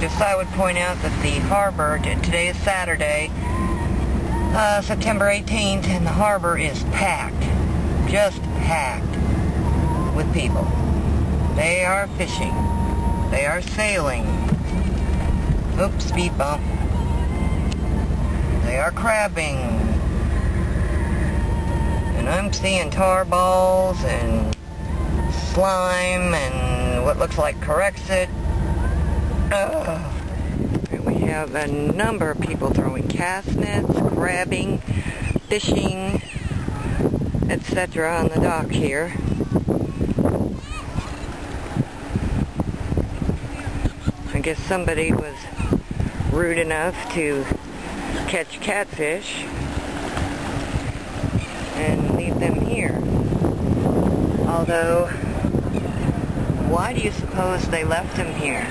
First, I would point out that the harbor, today is Saturday, uh, September 18th, and the harbor is packed. Just packed with people. They are fishing. They are sailing. Oops, speed bump. They are crabbing. And I'm seeing tar balls and slime and what looks like Corexit. Uh, and we have a number of people throwing cast nets, crabbing, fishing, etc. on the dock here. I guess somebody was rude enough to catch catfish and leave them here. Although, why do you suppose they left them here?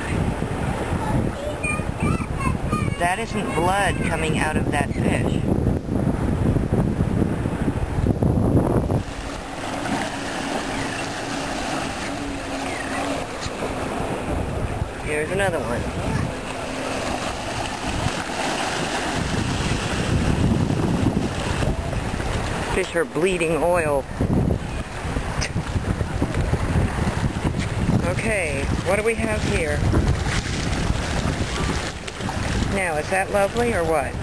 That isn't blood coming out of that fish. Here's another one. Fish are bleeding oil. Okay, what do we have here? Now, is that lovely or what?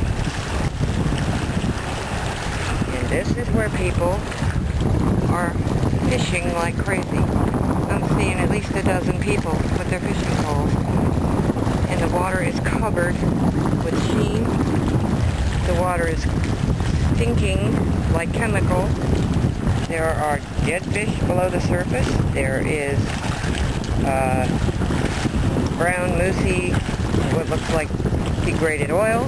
And this is where people are fishing like crazy. I'm seeing at least a dozen people with their fishing poles. And the water is covered with sheen. The water is stinking like chemical. There are dead fish below the surface. There is uh, brown, moosey, what looks like degraded oil.